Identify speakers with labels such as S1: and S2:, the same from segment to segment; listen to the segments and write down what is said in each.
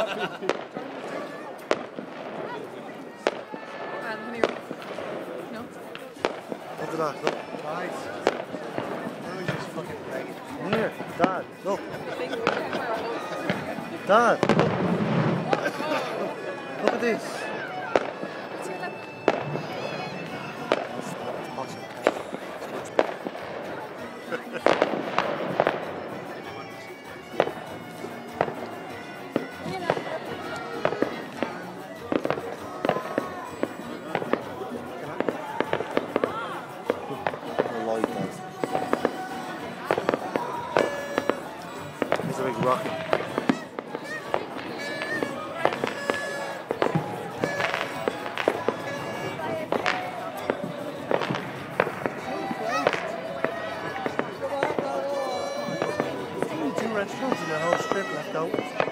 S1: No?
S2: Look at that, look.
S3: Nice. Now he's fucking begging.
S2: Here, Dad, look. Dad, look. Look at this. Restaurants in the whole strip left out.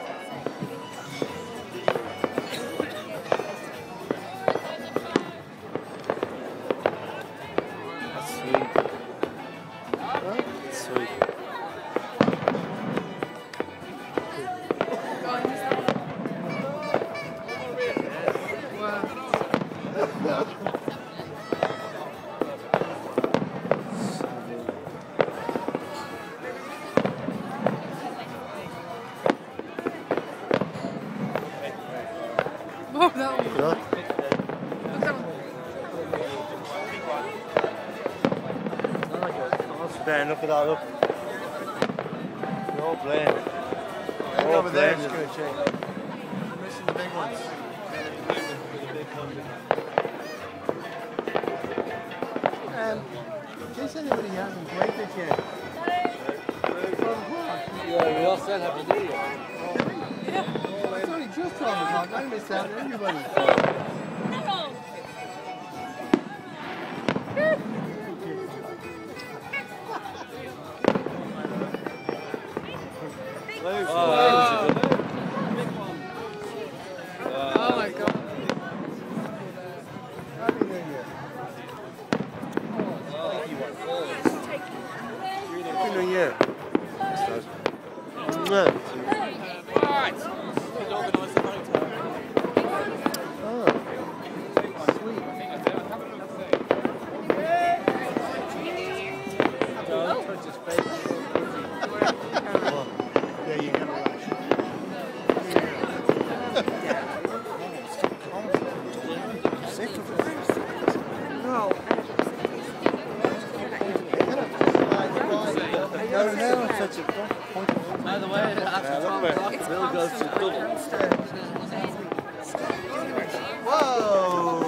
S1: Whoa, that one.
S2: Look at that.
S1: Look that one.
S2: Ben, look at that, look. No blame.
S3: And
S2: Oh,
S3: over there,
S2: blame
S3: it's
S2: you.
S3: good shape. Missing the big ones. Um, in case anybody hasn't played this yet.
S4: Yeah, we all said happy new year.
S3: It's only just 12 o'clock. I missed out on everybody.
S1: Oh
S4: By the way, after 12 o'clock, Bill goes to double.
S3: Whoa!